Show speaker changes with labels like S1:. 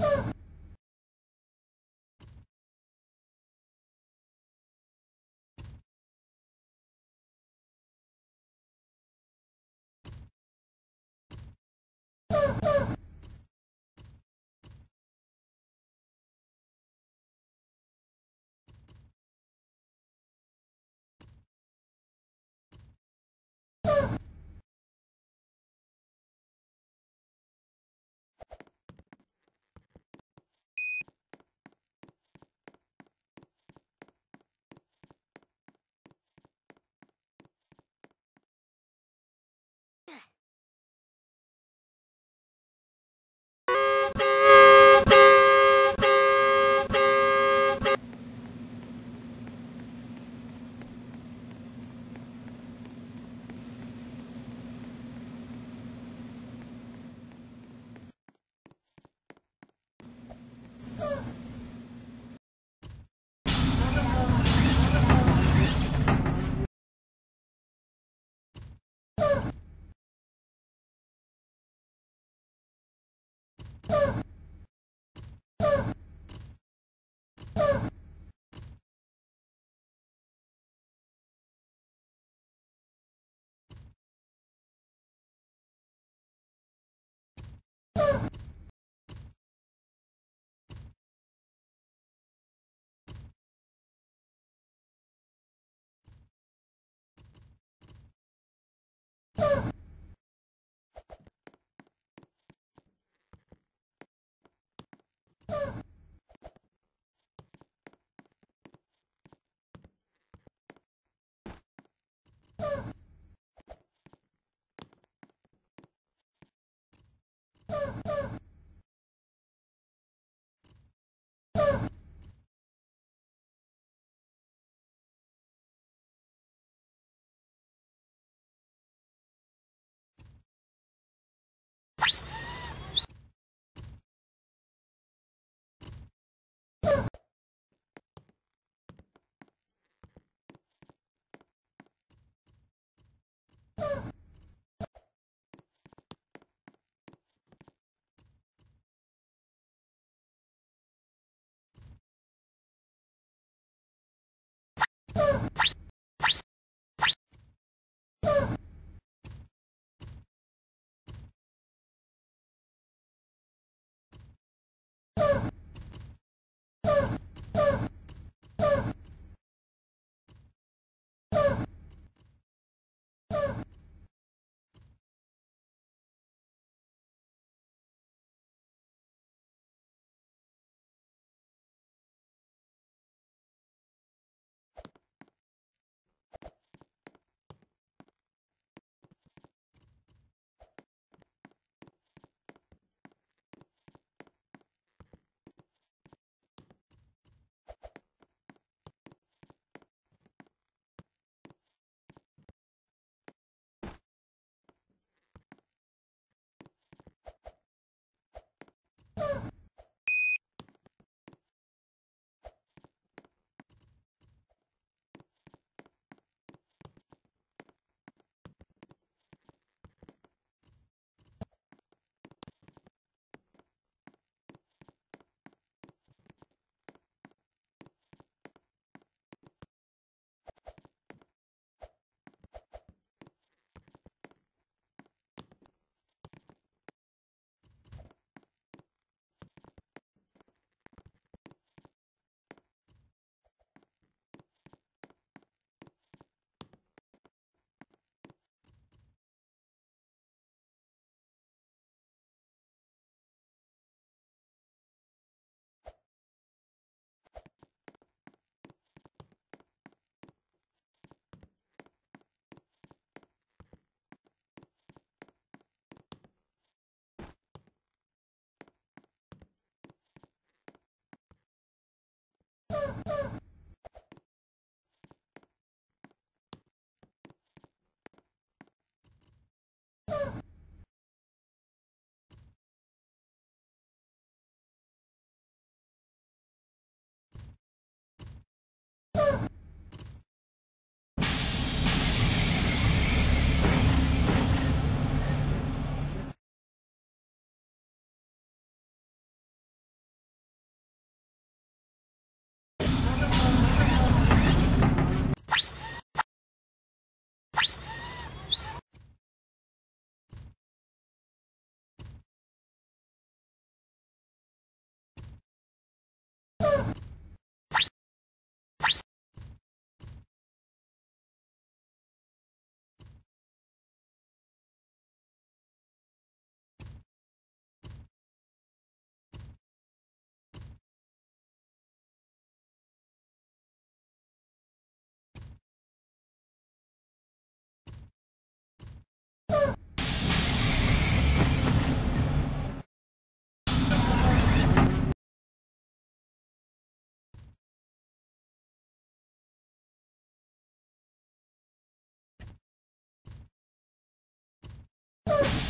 S1: you you